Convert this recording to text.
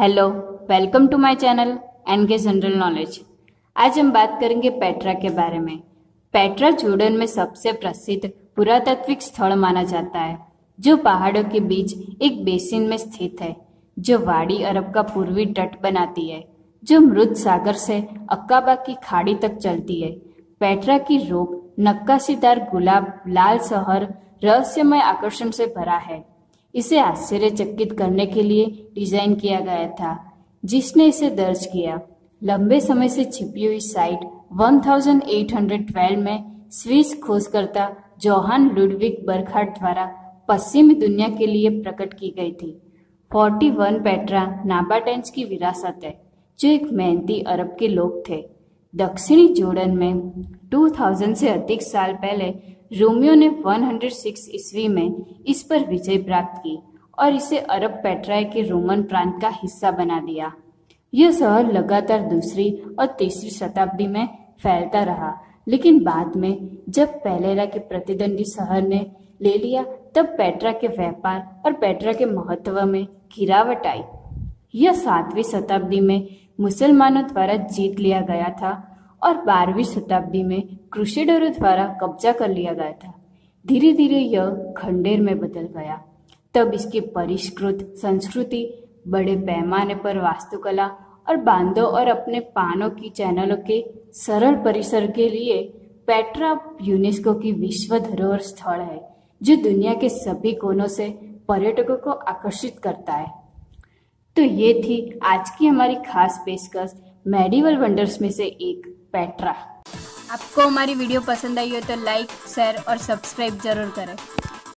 Hello welcome to my channel N K general knowledge आज हम बात करेंगे पेट्रा के बारे में। पेट्रा जूडन में सबसे प्रसिद्ध पुरातात्विक स्थल माना जाता है, जो पहाड़ों के बीच एक बेसिन में स्थित है, जो वाड़ी अरब का पूर्वी तट बनाती है, जो मृत सागर से अक्काबा की खाड़ी तक चलती है। पेट्रा की रूप नक्काशीदार गुलाब लाल शहर रहस्यमय आकर्षण से भरा है। इसे आश्चर्यचकित करने के लिए डिज़ाइन किया गया था, जिसने इसे दर्ज किया। लंबे समय से छिपी हुई साइट 1812 में स्विस खोजकर्ता जोहान लुडविक बर्खाट द्वारा पश्चिमी दुनिया के लिए प्रकट की गई थी। 41 पेट्रा नाबाटेंस की विरासत है, जो एक मेहनती अरब के लोग थे। दक्षिणी जोर्डन में 2000 से अधिक साल पहले रोमियो ने 106 ईस्वी में इस पर विजय प्राप्त की और इसे अरब पेट्राय के रोमन प्रांत का हिस्सा बना दिया। यह शहर लगातार दूसरी और तीसरी शताब्दी में फैलता रहा। लेकिन बाद में जब पहलेरा के प्रतिद्वंदी शहर ने ले लिया, तब पेट्रा के व्यापार और पेट्रा के महत्व में गिरावट आई। यह सातवीं शताब्दी में मुसलमानों द्वारा जीत लिया गया था और बारहवीं शताब्दी में क्रूसेडरों द्वारा कब्जा कर लिया गया था। धीरे धीरे यह खंडेर में बदल गया। तब इसकी परिष्कृत संस्कृति, बड़े पैमाने पर वास्तुकला और बांधों और अपने पानों की चैनलों के सरल परिसर के लिए पेट्रा यूनेस्को की विश्व धरोहर स्थल है, जो दुनिया के सभी कोनों से पर्यटकों को आकर्षित करता है। तो ये थी आज की हमारी खास पेशकश मेडिवल वंडर्स में से एक। पेट्रा आपको हमारी वीडियो पसंद आई हो तो लाइक शेयर और सब्सक्राइब ज़रूर करें।